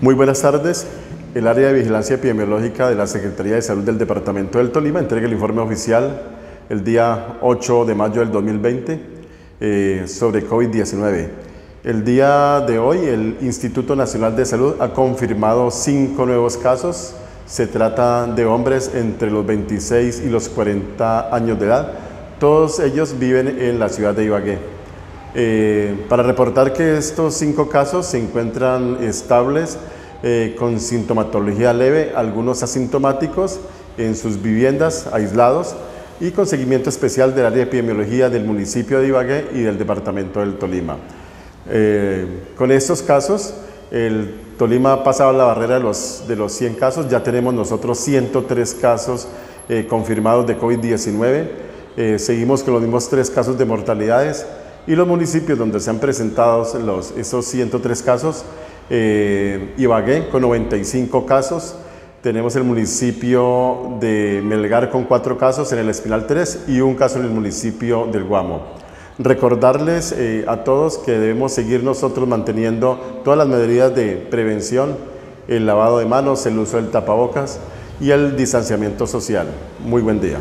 Muy buenas tardes. El área de vigilancia epidemiológica de la Secretaría de Salud del Departamento del Tolima entrega el informe oficial el día 8 de mayo del 2020 eh, sobre COVID-19. El día de hoy el Instituto Nacional de Salud ha confirmado cinco nuevos casos. Se trata de hombres entre los 26 y los 40 años de edad. Todos ellos viven en la ciudad de Ibagué. Eh, para reportar que estos cinco casos se encuentran estables eh, con sintomatología leve, algunos asintomáticos en sus viviendas aislados y con seguimiento especial del área de epidemiología del municipio de Ibagué y del departamento del Tolima. Eh, con estos casos, el Tolima ha pasado la barrera de los, de los 100 casos, ya tenemos nosotros 103 casos confirmados de COVID-19, seguimos con los mismos tres casos de mortalidades, y los municipios donde se han presentado los, esos 103 casos, eh, Ibagué con 95 casos, tenemos el municipio de Melgar con 4 casos, en el Espinal 3 y un caso en el municipio del Guamo. Recordarles eh, a todos que debemos seguir nosotros manteniendo todas las medidas de prevención, el lavado de manos, el uso del tapabocas y el distanciamiento social. Muy buen día.